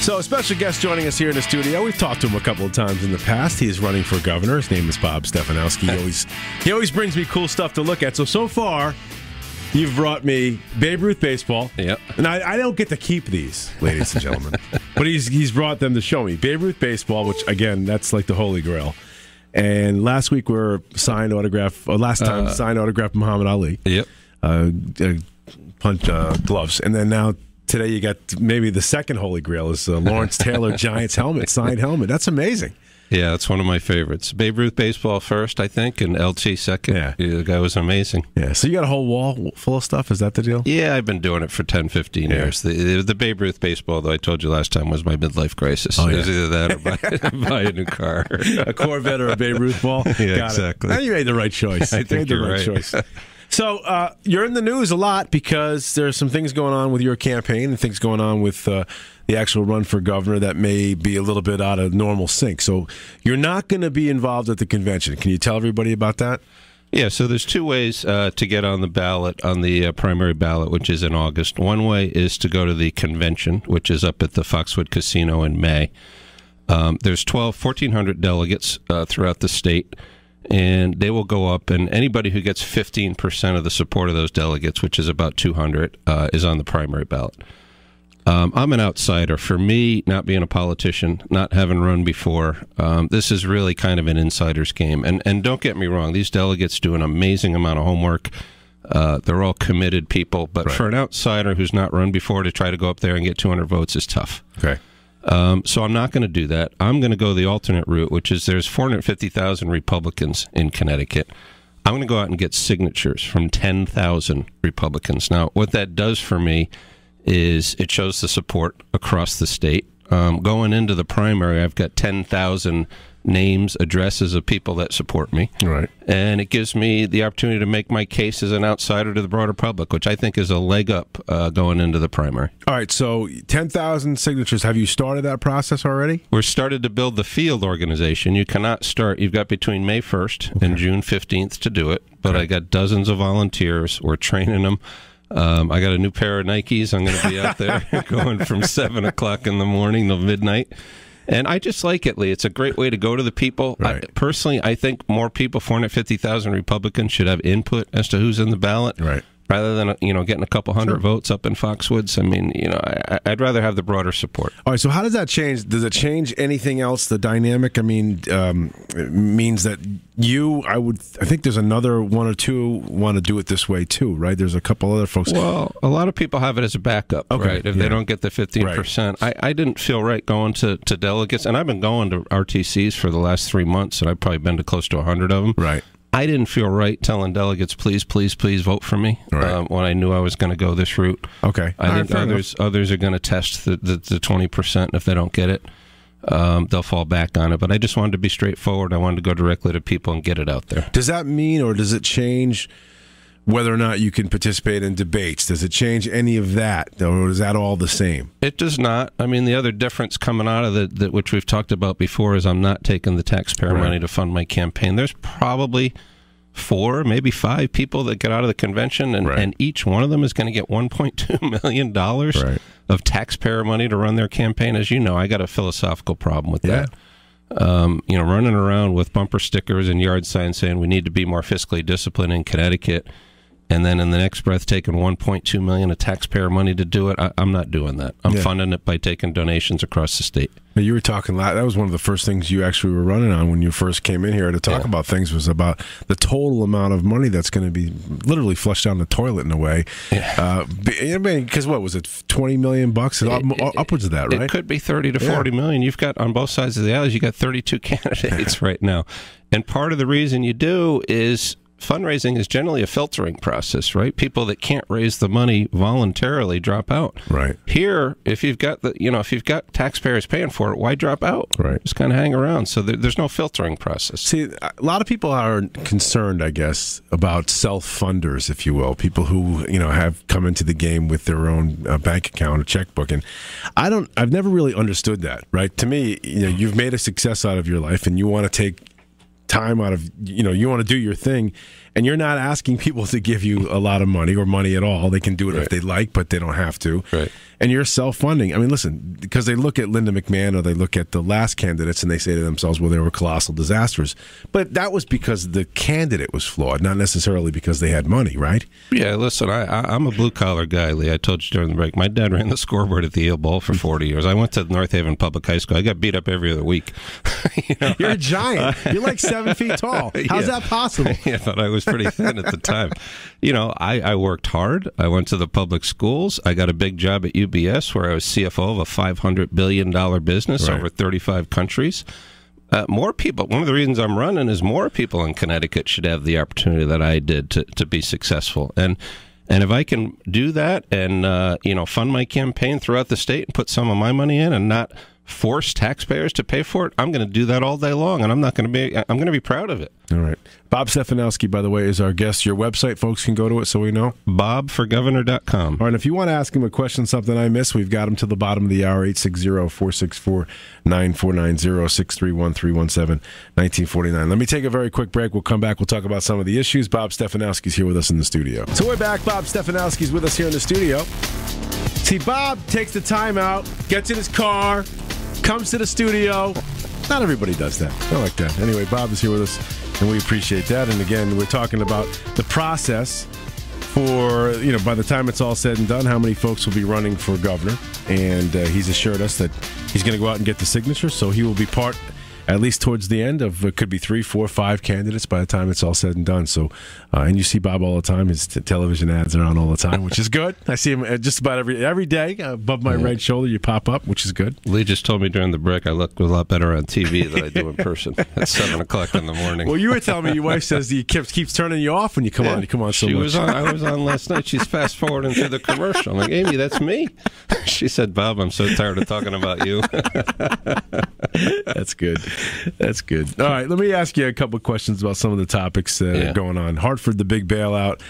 So, a special guest joining us here in the studio. We've talked to him a couple of times in the past. He is running for governor. His name is Bob Stefanowski. He always he always brings me cool stuff to look at. So so far, you've brought me Babe Ruth baseball. Yep. And I, I don't get to keep these, ladies and gentlemen, but he's he's brought them to show me Babe Ruth baseball, which again, that's like the holy grail. And last week we were signed autograph. Last time signed autograph Muhammad Ali. Yep. Uh, uh, punch uh, gloves, and then now today you got maybe the second holy grail is uh, Lawrence Taylor Giants helmet, signed helmet. That's amazing. Yeah, it's one of my favorites. Babe Ruth baseball first, I think, and LT second. Yeah. the guy was amazing. Yeah. So you got a whole wall full of stuff. Is that the deal? Yeah, I've been doing it for 10, 15 Yeah. years. The, the, the Babe Ruth baseball, though, I told you last time, was my midlife crisis. Oh, It was either that or buy, buy a new car. a Corvette or a Babe Ruth ball. Yeah, Got it. exactly. Now you made the right choice. I You made the you're right. choice. So uh, you're in the news a lot because there's some things going on with your campaign and things going on with uh, the actual run for governor that may be a little bit out of normal sync. So you're not going to be involved at the convention. Can you tell everybody about that? Yeah, so there's two ways uh, to get on the ballot, on the uh, primary ballot, which is in August. One way is to go to the convention, which is up at the Foxwood Casino in May. Um, there's 12, 1,400 delegates uh, throughout the state, and they will go up, and anybody who gets 15% of the support of those delegates, which is about 200, uh, is on the primary ballot. Um, I'm an outsider. For me, not being a politician, not having run before, um, this is really kind of an insider's game. And and don't get me wrong, these delegates do an amazing amount of homework. Uh, they're all committed people, but for an outsider who's not run before to try to go up there and get 200 votes is tough. Okay. Um, so I'm not going to do that. I'm going to go the alternate route, which is there's 450,000 Republicans in Connecticut. I'm going to go out and get signatures from 10,000 Republicans. Now, what that does for me is it shows the support across the state. Um, going into the primary, I've got 10,000 names, addresses of people that support me. Right. And it gives me the opportunity to make my case as an outsider to the broader public, which I think is a leg up uh, going into the primary. All right. So 10,000 signatures. Have you started that process already? We're started to build the field organization. You cannot start. You've got between May 1st and June 15th to do it. But I got dozens of volunteers. We're training them. Um, I got a new pair of Nikes. I'm going to be out there going from seven o'clock in the morning till midnight. And I just like it, Lee. It's a great way to go to the people. Right. I, personally, I think more people, 450,000 Republicans, should have input as to who's in the ballot Right. Rather than you know getting a couple hundred votes up in Foxwoods. I mean, you know, I, I'd rather have the broader support. All right. So how does that change? Does it change anything else? The dynamic. I mean, um, it means that you. I would. I think there's another one or two want to do it this way too, right? There's a couple other folks. Well, a lot of people have it as a backup, Okay, right? If yeah. they don't get the fifteen percent, I, I didn't feel right going to, to delegates, and I've been going to RTCs for the last three months, and I've probably been to close to hundred of them. Right. I didn't feel right telling delegates, please, please, please vote for me Right. um, when I knew I was going to go this route. Okay. I All right, think fair enough. others others are going to test the the twenty percent. If they don't get it, um, they'll fall back on it. But I just wanted to be straightforward. I wanted to go directly to people and get it out there. Does that mean, or does it change whether or not you can participate in debates? Does it change any of that, or is that all the same? It does not. I mean, the other difference coming out of it, that which we've talked about before, is I'm not taking the taxpayer Right. money to fund my campaign. There's probably four, maybe five people that get out of the convention, and, Right. and each one of them is going to get 1.2 million dollars Right. of taxpayer money to run their campaign. As you know, I got a philosophical problem with Yeah. that. Um, you know, running around with bumper stickers and yard signs saying we need to be more fiscally disciplined in Connecticut, and then in the next breath taking 1.2 million of taxpayer money to do it. I, I'm not doing that. I'm Yeah. funding it by taking donations across the state. Now, You were talking. That was one of the first things you actually were running on when you first came in here to talk Yeah. about things. Was about the total amount of money that's going to be literally flushed down the toilet in a way. Uh, I mean, because what was it? Twenty million bucks, Up- upwards of that, right? It could be 30 to Yeah. 40 million. You've got on both sides of the aisles, you got 32 candidates right now. And part of the reason you do is fundraising is generally a filtering process, right? People that can't raise the money voluntarily drop out. Right. Here, if you've got the, you know, if you've got taxpayers paying for it, why drop out? Right. Just kind of hang around. So there, there's no filtering process. See, a lot of people are concerned, I guess, about self-funders, if you will, people who you know have come into the game with their own uh, bank account or checkbook, and I don't, I've never really understood that. Right? To me, you know, you've made a success out of your life, and you want to take time out of you know you want to do your thing and you're not asking people to give you a lot of money or money at all. They can do it Right. if they like, but they don't have to. Right. And you're self funding. I mean, listen, because they look at Linda McMahon or they look at the last candidates and they say to themselves, well, they were colossal disasters. But that was because the candidate was flawed, not necessarily because they had money, right? Yeah, listen, I, I, I'm a blue collar guy, Lee. I told you during the break. My dad ran the scoreboard at the Yale Bowl for 40 years. I went to North Haven Public High School. I got beat up every other week. you know, You're a giant. You're like seven feet tall. How's Yeah. that possible? yeah, but I was pretty thin at the time. You know, I, I worked hard. I went to the public schools. I got a big job at UBS where I was CFO of a $500 billion business Right. over 35 countries. Uh, more people. One of the reasons I'm running is more people in Connecticut should have the opportunity that I did to, to be successful. And and if I can do that and uh, you know fund my campaign throughout the state and put some of my money in and not force taxpayers to pay for it, I'm going to do that all day long, and I'm not going to be. I'm going to be proud of it. All right. Bob Stefanowski, by the way, is our guest. Your website, folks can go to it so we know. BobForGovernor.com. All right, if you want to ask him a question, something I missed, we've got him to the bottom of the hour, 860-464-9490-631-317-1949. Let me take a very quick break. We'll come back. We'll talk about some of the issues. Bob Stefanowski's here with us in the studio. So we're back. Bob Stefanowski's with us here in the studio. See, Bob takes the time out, gets in his car, comes to the studio. Not everybody does that. I like that. Anyway, Bob is here with us, and we appreciate that. And again, we're talking about the process for, you know, by the time it's all said and done, how many folks will be running for governor. And uh, he's assured us that he's going to go out and get the signatures, so he will be part. At least towards the end of it could be three, four, five candidates by the time it's all said and done. So, uh, and you see Bob all the time. His t- television ads are on all the time, which is good. I see him uh, just about every every day above my right shoulder. You pop up, which is good. Lee just told me during the break I look a lot better on TV than I do in person at seven o'clock in the morning. Well, you were telling me your wife says he keeps, keeps turning you off when you come on. You come on so she much. was on. I was on last night. She's fast forwarding through the commercial. I'm like, Amy, that's me. She said, Bob, I'm so tired of talking about you. That's good. That's good. All right, let me ask you a couple of questions about some of the topics that Yeah. are going on. Hartford, the big bailout.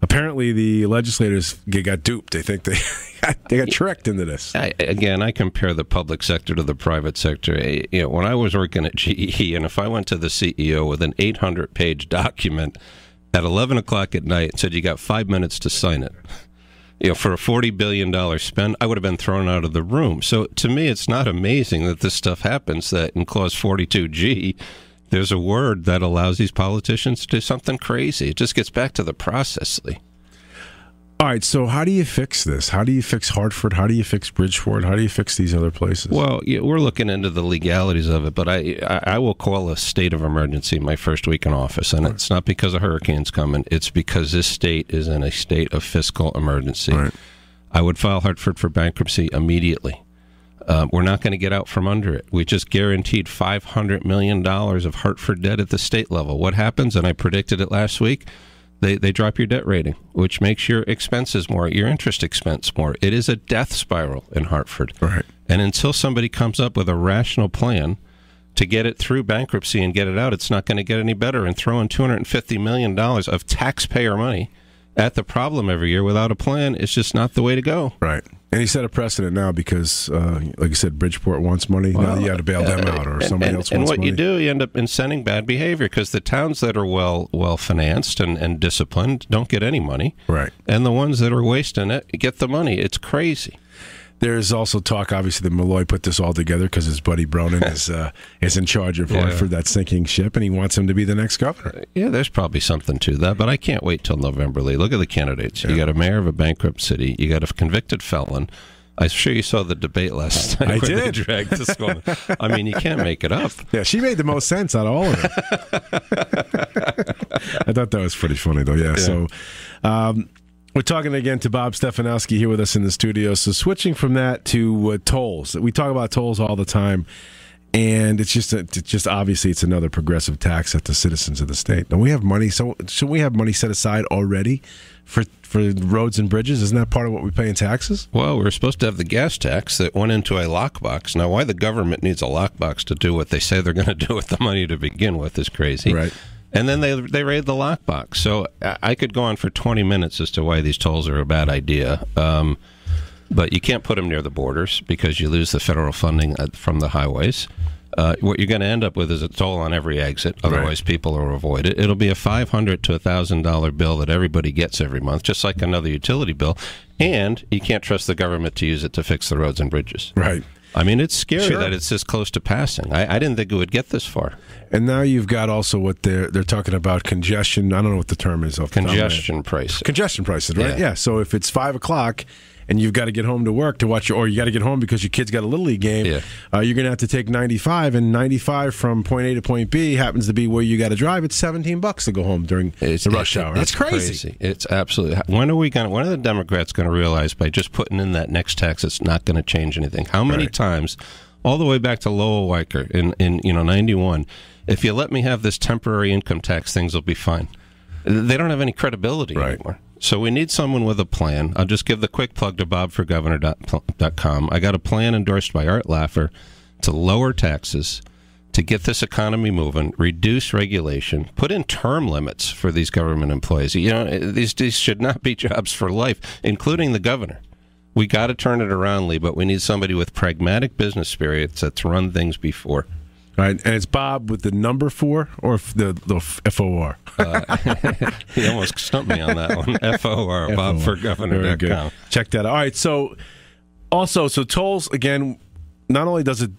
Apparently, the legislators got duped. They think they got, they got tricked into this. I, again, I compare the public sector to the private sector. Eh, You know, when I was working at GE, and if I went to the CEO with an 800-page document at 11 o'clock at night and said, "You got five minutes to sign it," you know, for a 40 billion dollar spend, I would have been thrown out of the room. So to me, it's not amazing that this stuff happens. That in clause 42G. There's a word that allows these politicians to do something crazy. It just gets back to the process, Lee. All right, so how do you fix this? How do you fix Hartford? How do you fix Bridgeport? How do you fix these other places? Well, yeah, we're looking into the legalities of it, but I, I I will call a state of emergency my first week in office, and it's not because a hurricane's coming. It's because this state is in a state of fiscal emergency. Right. I would file Hartford for bankruptcy immediately. Um, we're not going to get out from under it. We just guaranteed $500 million of Hartford debt at the state level. What happens, and I predicted it last week, they, they drop your debt rating, which makes your expenses more, your interest expense more. It is a death spiral in Hartford. Right. And until somebody comes up with a rational plan to get it through bankruptcy and get it out, it's not going to get any better. And throwing $250 million of taxpayer money at the problem every year without a plan is just not the way to go. Right. And he set a precedent now because, uh, like you said, Bridgeport wants money. now you got to bail them out, or and, somebody and- else and wants what money. you do, you end up incenting bad behavior because the towns that are well well financed and, and disciplined don't get any money, Right. and the ones that are wasting it get the money. It's crazy. There's also talk, obviously, that Malloy put this all together because his buddy Bronin is uh, is in charge of Yeah. Hartford, that sinking ship, and he wants him to be the next governor. Yeah, there's probably something to that, but I can't wait till November. Lee, look at the candidates. You got a mayor of a bankrupt city. You got a convicted felon. I'm sure you saw the debate last night. I where They did. dragged this one. I mean, you can't make it up. Yeah, she made the most sense out of all of it. I thought that was pretty funny, though. Yeah. So, um, we're talking again to Bob Stefanowski here with us in the studio. So, switching from that to uh, tolls, we talk about tolls all the time, and it's just it's just obviously it's another progressive tax at the citizens of the state. Don't we have money? So, should we have money set aside already for for roads and bridges? Isn't that part of what we pay in taxes? Well, we're supposed to have the gas tax that went into a lockbox. Now, why the government needs a lockbox to do what they say they're going to do with the money to begin with is crazy. Right. And then they they raid the lockbox. So I I could go on for 20 minutes as to why these tolls are a bad idea. Um, but you can't put them near the borders because you lose the federal funding uh, from the highways. uh, what you're going to end up with is a toll on every exit. Otherwise, right. people will avoid it. It'll be a five hundred to a thousand dollar bill that everybody gets every month, just like another utility bill. And you can't trust the government to use it to fix the roads and bridges. Right. I mean, it's scary sure. that it's this close to passing. I, I, didn't think it would get this far. And now you've got also what they're they're talking about congestion. I don't know what the term is. Congestion prices. Congestion prices, right? Yeah. yeah. So if it's five o'clock and you've got to get home to work to watch your, or you got to get home because your kid's got a little league game. Yeah. Uh, you're going to have to take 95, and 95 from point A to point B happens to be where you got to drive. It's 17 bucks to go home during it's, the rush hour. That's crazy. crazy. It's absolutely. When are we going? When are the Democrats going to realize by just putting in that next tax, it's not going to change anything? How many right. times? All the way back to Lowell Weicker in, in you know 91. If you let me have this temporary income tax, things will be fine. They don't have any credibility right. anymore. So we need someone with a plan. I'll just give the quick plug to bobforgovernor.com. I got a plan endorsed by Art Laffer to lower taxes, to get this economy moving, reduce regulation, put in term limits for these government employees. You know, eh, these, these should not be jobs for life, including the governor. We got to turn it around, Lee, but we need somebody with pragmatic business spirits that's run things before. Right, and it's Bob with the number four or the the F O R. uh, he almost stumped me on that one. F O R. Bob for Governor. Check that out. All right. So, also, so tolls again. Not only does it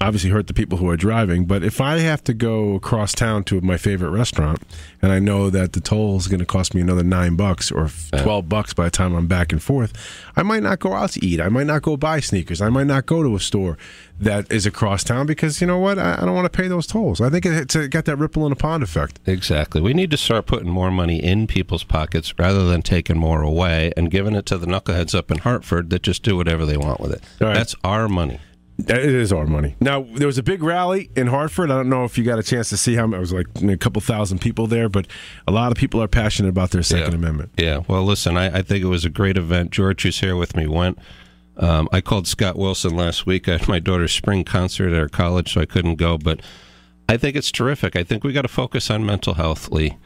obviously hurt the people who are driving. But if I have to go across town to my favorite restaurant, and I know that the toll is going to cost me another nine bucks or uh, twelve bucks by the time I'm back and forth, I might not go out to eat. I might not go buy sneakers. I might not go to a store that is across town because you know what? I, don't want to pay those tolls. I think it's got that ripple in a pond effect. Exactly. We need to start putting more money in people's pockets rather than taking more away and giving it to the knuckleheads up in Hartford that just do whatever they want with it. Right. That's our money. It is our money. Now there was a big rally in Hartford. I don't know if you got a chance to see how it was like a couple thousand people there, but a lot of people are passionate about their Second yeah. Amendment. Yeah. Well, listen, I, I, think it was a great event. George, who's here with me, went. Um, I called Scott Wilson last week. I had my daughter's spring concert at our college, so I couldn't go. But I think it's terrific. I think we got to focus on mental health, Lee.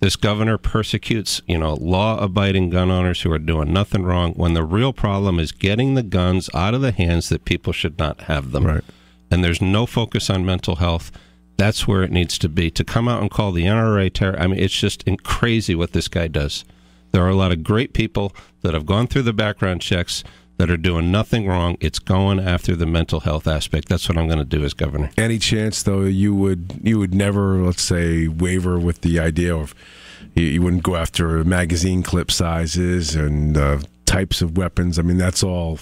This governor persecutes, you know, law-abiding gun owners who are doing nothing wrong when the real problem is getting the guns out of the hands that people should not have them. Right. And there's no focus on mental health. That's where it needs to be. To come out and call the NRA terror, I mean, it's just crazy what this guy does. There are a lot of great people that have gone through the background checks that are doing nothing wrong. It's going after the mental health aspect. That's what I'm going to do as governor. Any chance though you would you would never let's say waver with the idea of you, you wouldn't go after magazine clip sizes and uh, types of weapons. I mean that's all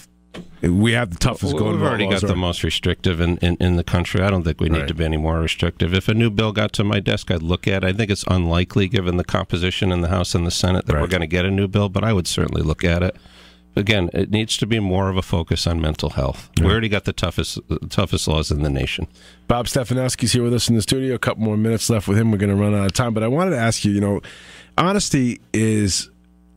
we have the toughest well, We've already got are. the most restrictive in, in, in, the country. I don't think we need right. to be any more restrictive. If a new bill got to my desk, I'd look at it. I think it's unlikely, given the composition in the House and the Senate, that right. we're going to get a new bill, but I would certainly look at it again, it needs to be more of a focus on mental health. Yeah. We already got the toughest toughest laws in the nation. Bob Stefanowski's here with us in the studio. A couple more minutes left with him. We're going to run out of time, but I wanted to ask you. You know, honesty is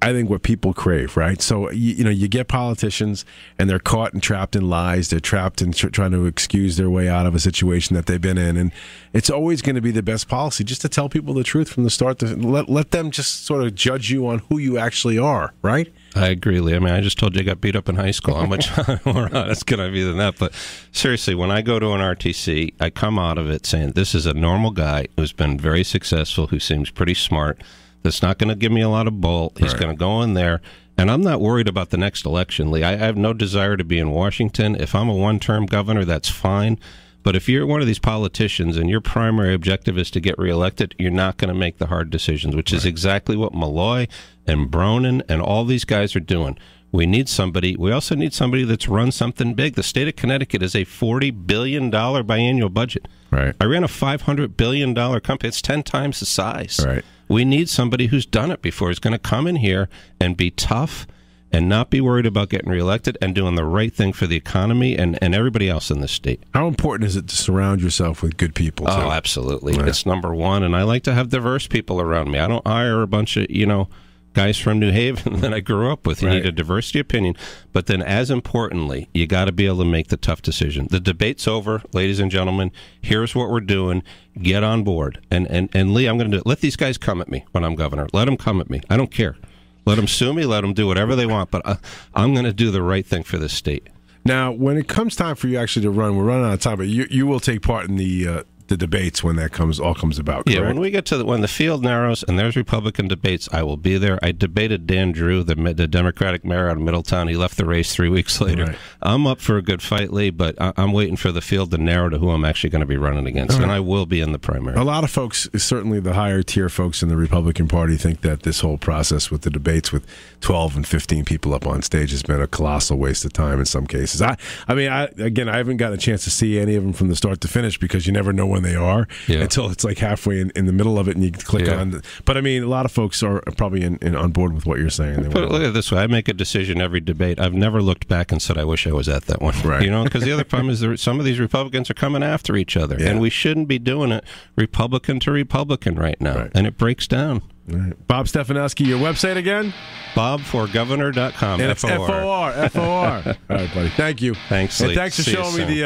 I think what people crave, right? So you, you, know, you get politicians and they're caught and trapped in lies. They're trapped in tr- trying to excuse their way out of a situation that they've been in, and it's always going to be the best policy just to tell people the truth from the start. To let let them just sort of judge you on who you actually are, right? I agree, Lee. I mean, I just told you I got beat up in high school. How much more honest can I be than that? But seriously, when I go to an RTC, I come out of it saying this is a normal guy who's been very successful, who seems pretty smart that's not going to give me a lot of bull. He's right. going to go in there. And I'm not worried about the next election, Lee. I have no desire to be in Washington. If I'm a one term governor, that's fine. But if you're one of these politicians and your primary objective is to get reelected, you're not going to make the hard decisions, which right. is exactly what Malloy and Bronin and all these guys are doing. We need somebody. We also need somebody that's run something big. The state of Connecticut is a forty billion dollar biannual budget. Right. I ran a five hundred billion dollar company. It's ten times the size. Right. We need somebody who's done it before. Who's going to come in here and be tough and not be worried about getting reelected and doing the right thing for the economy and, and everybody else in the state. How important is it to surround yourself with good people? Too? Oh, absolutely. Right. It's number one. And I like to have diverse people around me. I don't hire a bunch of, you know, guys from New Haven that I grew up with. You right. need a diversity opinion, but then as importantly, you got to be able to make the tough decision. The debate's over, ladies and gentlemen. Here's what we're doing. Get on board. And and and Lee, I'm going to do it. Let these guys come at me when I'm governor. Let them come at me. I don't care. Let them sue me. Let them do whatever they want. But I, I'm going to do the right thing for this state. Now, when it comes time for you actually to run, we're running out of time, but you you will take part in the uh, the debates when that comes all comes about. Correct? Yeah, when we get to the, when the field narrows and there's Republican debates, I will be there. I debated Dan Drew, the, the Democratic mayor out of Middletown. He left the race three weeks later. Right. I'm up for a good fight, Lee, but I, am waiting for the field to narrow to who I'm actually going to be running against, right. and I will be in the primary. A lot of folks, certainly the higher tier folks in the Republican Party, think that this whole process with the debates with 12 and 15 people up on stage has been a colossal waste of time in some cases. I, I mean, I again, I haven't gotten a chance to see any of them from the start to finish because you never know when they are yeah. until it's like halfway in, in, the middle of it and you click yeah. on. But I mean, a lot of folks are probably in, in on board with what you're saying. But look at this way: I make a decision every debate. I've never looked back and said, "I wish I was at that one." Right. You know, because the other problem is that some of these Republicans are coming after each other, yeah. and we shouldn't be doing it Republican to Republican right now, right. and it breaks down. Right. Bob Stefanowski, your website again? BobForGovernor.com. And F-O-R. F-O-R. F-O-R. All right, buddy. Thank you. Thanks. And thanks for See showing me the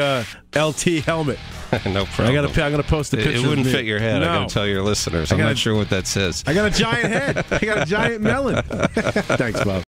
uh, LT helmet. no problem. I got to. I'm going to post the picture. It, wouldn't fit your head. No. I got to tell your listeners. I'm not sure what that says. I got a giant head. I got a giant melon. thanks, Bob.